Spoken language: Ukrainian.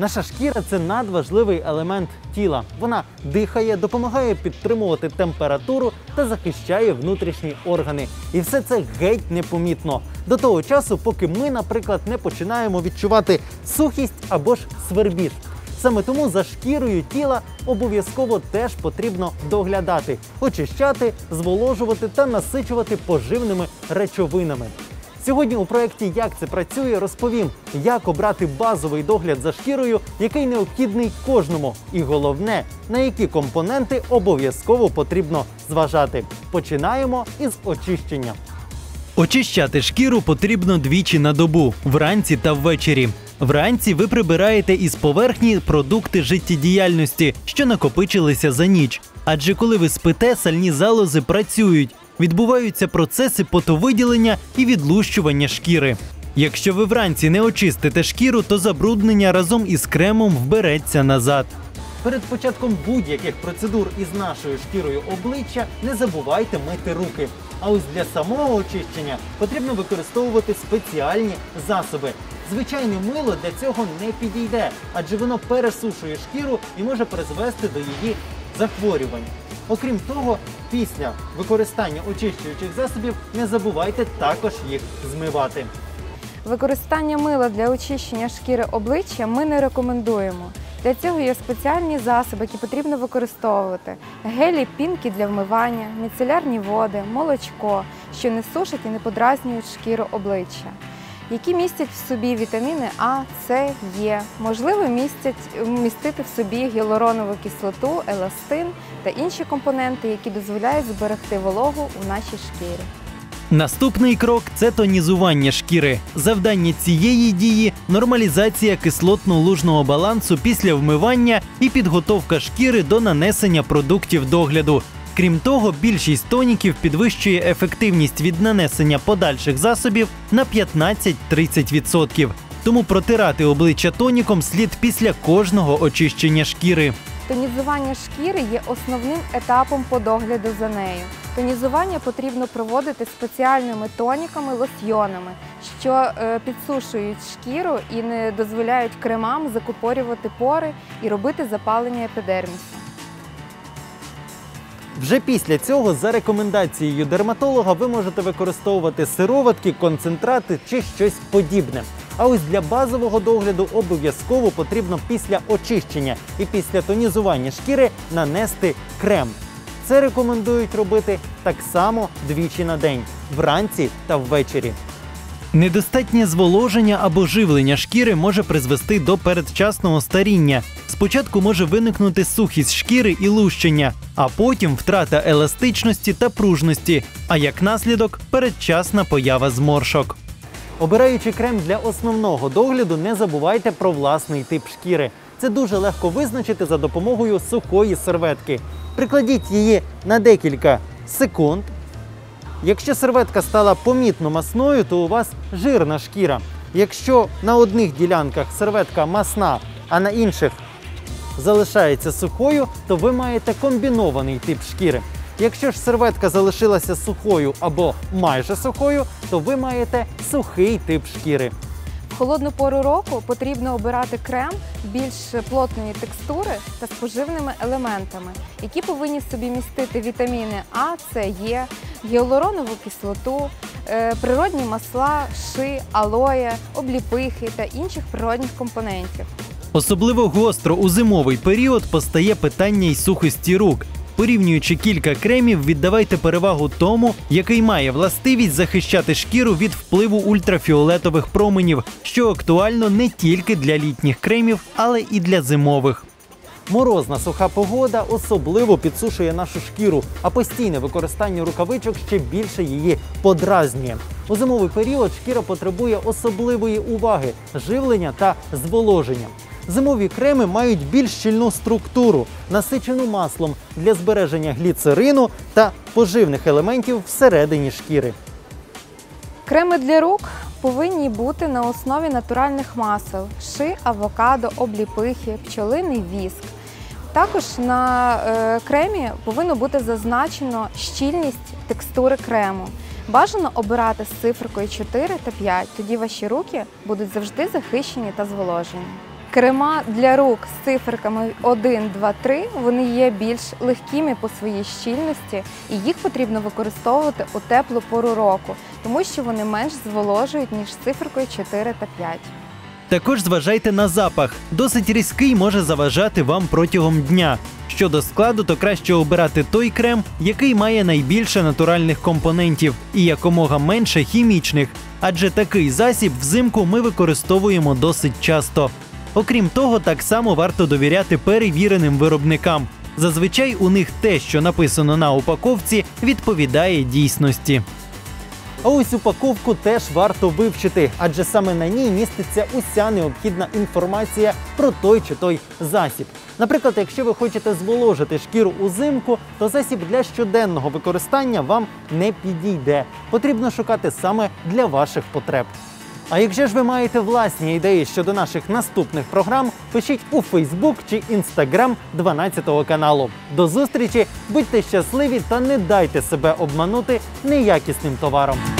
Наша шкіра це надважливий елемент тіла. Вона дихає, допомагає підтримувати температуру та захищає внутрішні органи. І все це геть непомітно до того часу, поки ми, наприклад, не починаємо відчувати сухість або ж свербіж. Саме тому за шкірою тіла обов'язково теж потрібно доглядати, очищати, зволожувати та насичувати поживними речовинами. Сьогодні у проєкті Як це працює розповім, як обрати базовий догляд за шкірою, який необхідний кожному, і головне, на які компоненти обов'язково потрібно зважати. Починаємо із очищення. Очищати шкіру потрібно двічі на добу вранці та ввечері. Вранці ви прибираєте із поверхні продукти життєдіяльності, що накопичилися за ніч. Адже коли ви спите, сальні залози працюють, відбуваються процеси потовиділення і відлущування шкіри. Якщо ви вранці не очистите шкіру, то забруднення разом із кремом вбереться назад. Перед початком будь-яких процедур із нашою шкірою обличчя не забувайте мити руки. А ось для самого очищення потрібно використовувати спеціальні засоби. Звичайне мило для цього не підійде, адже воно пересушує шкіру і може призвести до її захворювань. Окрім того, після використання очищуючих засобів не забувайте також їх змивати. Використання мила для очищення шкіри обличчя ми не рекомендуємо. Для цього є спеціальні засоби, які потрібно використовувати: гелі, пінки для вмивання, міцелярні води, молочко, що не сушать і не подразнюють шкіру обличчя, які містять в собі вітаміни А, С, Е, можливо, містять містити в собі гіалуронову кислоту, еластин та інші компоненти, які дозволяють зберегти вологу у нашій шкірі. Наступний крок це тонізування шкіри. Завдання цієї дії нормалізація кислотно-лужного балансу після вмивання і підготовка шкіри до нанесення продуктів догляду. Крім того, більшість тоніків підвищує ефективність від нанесення подальших засобів на 15-30%. Тому протирати обличчя тоніком слід після кожного очищення шкіри. Тонізування шкіри є основним етапом по догляду за нею. Тонізування потрібно проводити спеціальними тоніками, лосьйонами, що е, підсушують шкіру і не дозволяють кремам закупорювати пори і робити запалення епідермісу. Вже після цього, за рекомендацією дерматолога, ви можете використовувати сироватки, концентрати чи щось подібне. А ось для базового догляду обов'язково потрібно після очищення і після тонізування шкіри нанести крем. Це рекомендують робити так само двічі на день вранці та ввечері. Недостатнє зволоження або живлення шкіри може призвести до передчасного старіння. Спочатку може виникнути сухість шкіри і лущення, а потім втрата еластичності та пружності, а як наслідок передчасна поява зморшок. Обираючи крем для основного догляду, не забувайте про власний тип шкіри. Це дуже легко визначити за допомогою сухої серветки. Прикладіть її на декілька секунд. Якщо серветка стала помітно масною, то у вас жирна шкіра. Якщо на одних ділянках серветка масна, а на інших залишається сухою, то ви маєте комбінований тип шкіри. Якщо ж серветка залишилася сухою або майже сухою, то ви маєте сухий тип шкіри. В холодну пору року потрібно обирати крем більш плотної текстури та з поживними елементами, які повинні собі містити вітаміни А, С, Е, гіалуронову кислоту, е, природні масла, ши, алоє, обліпихи та інших природних компонентів. Особливо гостро у зимовий період постає питання й сухості рук. Порівнюючи кілька кремів, віддавайте перевагу тому, який має властивість захищати шкіру від впливу ультрафіолетових променів, що актуально не тільки для літніх кремів, але і для зимових. Морозна суха погода особливо підсушує нашу шкіру, а постійне використання рукавичок ще більше її подразнює. У зимовий період шкіра потребує особливої уваги, живлення та зволоження. Зимові креми мають більш щільну структуру, насичену маслом для збереження гліцерину та поживних елементів всередині шкіри. Креми для рук повинні бути на основі натуральних масел ши, авокадо, обліпихи, пчолиний віск. Також на е, кремі повинно бути зазначено щільність текстури крему. Бажано обирати з цифрою 4 та 5, тоді ваші руки будуть завжди захищені та зволожені. Крема для рук з циферками 1, 2, 3 вони є більш легкими по своїй щільності, і їх потрібно використовувати у теплу пору року, тому що вони менш зволожують ніж з циферкою 4 та 5. Також зважайте на запах. Досить різкий може заважати вам протягом дня. Щодо складу, то краще обирати той крем, який має найбільше натуральних компонентів і якомога менше хімічних, адже такий засіб взимку ми використовуємо досить часто. Окрім того, так само варто довіряти перевіреним виробникам. Зазвичай у них те, що написано на упаковці, відповідає дійсності. А ось упаковку теж варто вивчити, адже саме на ній міститься уся необхідна інформація про той чи той засіб. Наприклад, якщо ви хочете зволожити шкіру узимку, то засіб для щоденного використання вам не підійде. Потрібно шукати саме для ваших потреб. А якщо ж ви маєте власні ідеї щодо наших наступних програм, пишіть у Фейсбук чи Інстаграм 12 каналу. До зустрічі, будьте щасливі та не дайте себе обманути неякісним товаром.